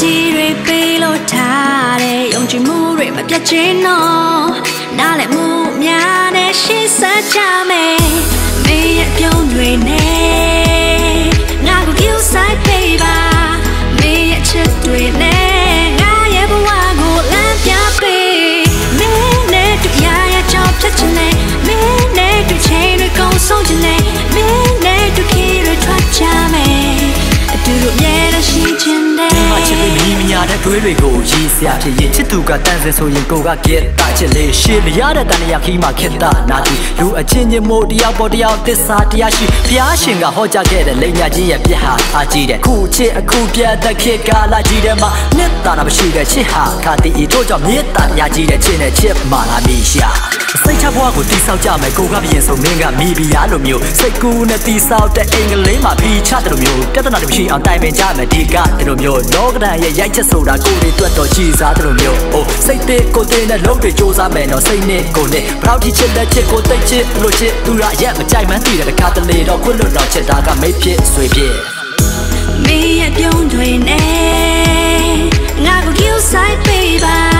တီတွေပေးလို့ထားတဲ့ယုံကြည်မှုတွေမပြတ်ခြင်းတော့နားလည်မှုများနဲ့ရှေ့ဆက်ကြမယ်မင်းရဲ့ပြုံးတွေနဲ့ ညာတဲ့တွေးတွေကိုရည်စရာဖြစ်ရင်ချစ်သူကတန်ဆင်ဆိုရင်ကိုကကက်တာချစ်လေးရှေ့မရတဲ့တန်ရာခီးမှာခက်တာနာတီလူအချင်းချင်းမို့တယောက်ပေါ်တယောက်သစ္စာတရားရှိဘုရားရှင်ကဟောကြားခဲ့တဲ့လိမ်ညာကြီးရဲ့ပြက်ဟာအားကြီးတဲ့ခုချစ်အခုပြတ်တဲ့ခေတ်ကာလကြီးတဲ့မှာနှစ်တာတာမရှိတဲ့ချစ်ဟာခါတီဤတို့ကြောင့်မြေတာတရားကြီးတဲ့ချစ်နဲ့ချစ်မာလာမိရှာစိတ်ချဘွားကိုတိဆောက်ကြမယ်ကိုကပြင်ဆိုမင်းကမိဘရားလိုမျိုးစိတ်ကူးနဲ့တိဆောက်တဲ့အင်္ဂလိပ်မှာဖီချတဲ့လိုမျိုးပြဿနာတွေမရှိအောင်တိုင်ပင်ကြမယ်ဒီကတဲ့လိုမျိုးလောကဒဏ်ရဲ့ရိုက်ချက်ဆိုတာကိုယ်တွေတွေ့တော့ကြည်စားတဲ့လိုမျိုးအိုးစိတ်သေးကိုယ်သေးနဲ့လုံးတွေစူးစမ်းမယ်နော်စိတ်နဲ့ကိုယ်နဲ့ဘလောက်ထိချစ်လက်ချစ်ကိုသိချစ်လို့ချစ်သူရရက်မကြိုက်မှန်းသိတယ်တခါတလေတော့ခွတ်လွတ်တော့ချစ်တာကမိတ်ဖြစ်ဆွေဖြစ်မင်းရဲ့ပြုံးတွေနဲ့ငါကို kill side baby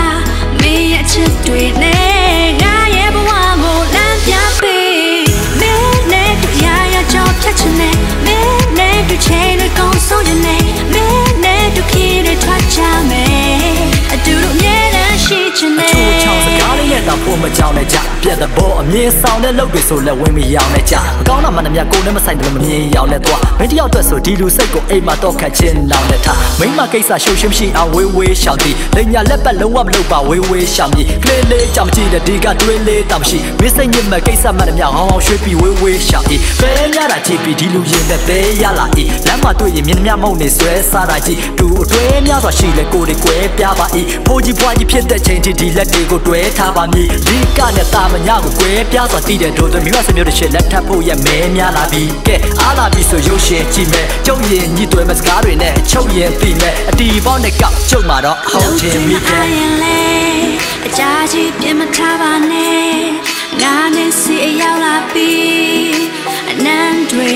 မြင်ဆောင်တဲ့လုပ်တွေဆိုလဲဝင်မရောင်နဲ့ကြမကောင်းတာမှန်တယ်မြတ်ကိုနဲ့မဆိုင်တယ်မမြင်ရောင်နဲ့တော့မင်းတယောက်အတွက်ဆိုဒီလူစိတ်ကိုအိမ်မှာတော့ခတ်ချင်းလောင်နဲ့ထားမိမကိစ္စရှုပ်ရှင်းမရှိအောင်ဝေးဝေးရှောင်တီလိညာလက်ပတ်လုံးဝမလုပ်ပါဝေးဝေးရှောင်ပြီးကလေးလေးကြောင်ကြည့်တဲ့ဒီကတွေးလေးတောင်ရှိမင်းစိတ်ညစ်မဲ့ကိစ္စမှန်တယ်မြတ်ဟောင်းဟောင်းရွှေ့ပြီးဝေးဝေးရှောင်ပြီးဘဲရတာကြည့်ပြီးဒီလူရင်တဲ့ဘဲရလာဤလမ်းမှာတွေ့ရင်မြင်မြမုံနေဆွဲစားတာကြီးတူအတွဲများစွာရှိလဲကိုယ်တွေကွဲပြားပါဤဖိုးကြီးပွားကြီးဖြစ်တဲ့ချိန်ထိဒီလက်တွေကိုတွဲထားပါမည်ဒီကနဲ့တာမညာကိုကွဲပြားစွာတည်တဲ့တို့တွေမိမဆွေမျိုးတစ်ချက်လက်ထပ်ဖို့ရဲ့မဲများလာပြီကဲအားလာပြီဆိုရုပ်ရှင်ကြည့်မယ်ကျုပ်ရင်ညီတွေမစကားတွေနဲ့ချုပ်ရင်သိမယ်အတီပေါင်းနဲ့ကောက်ချုပ်မှာတော့ဟုတ်ချင်ပြီကဲရင်လေအကြကြီးပြင်မထားပါနဲ့ငါနဲ့စီအရောက်လာပြီအနမ်းတွေ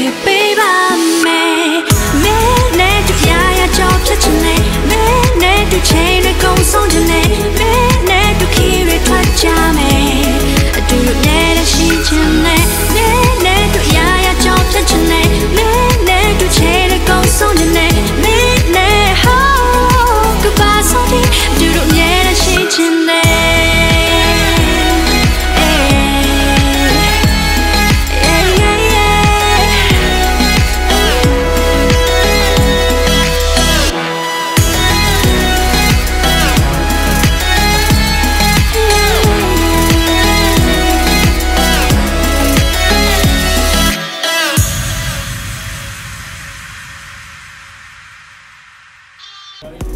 Okay,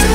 you.